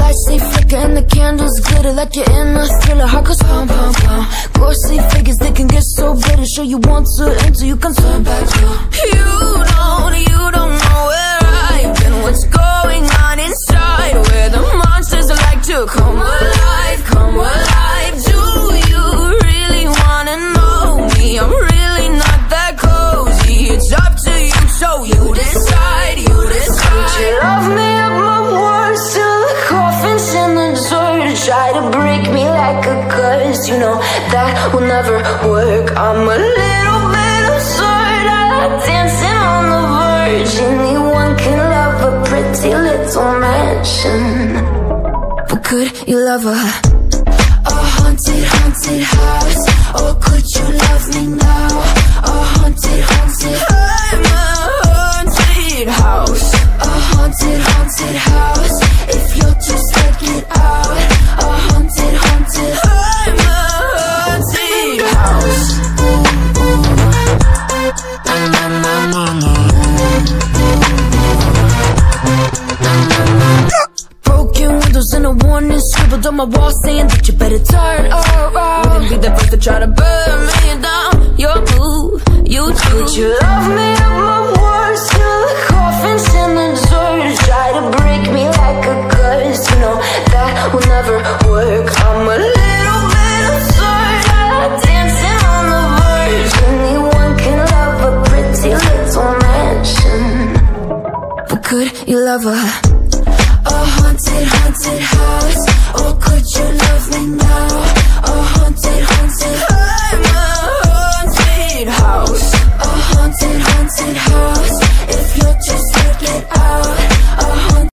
Lights they flicker and the candles glitter Like you're in a thriller. Heart goes pound, pound, pound Grossly figures they can get so bitter. Show you want to enter, you can turn back now You don't, you don't know where I've been. What's going on inside? Where the monsters like to come alive. Try to break me like a curse You know. That will never work. I'm a little bit absurd. I like dancing on the verge. Anyone can love a pretty little mansion. But could you love? A a haunted, haunted house? Or could you Windows and a warning scribbled on my wall saying that you better turn around. Wouldn't be the first to try to burn me down. Your move, you do. Would you love me at my worst? Till the coffin's in the dirt. Try to break me like a curse. You know that will never work. I'm a little bit absurd. Dancing on the verge. Anyone can love a pretty little mansion. But could you love a a haunted, haunted house? Or oh, could you?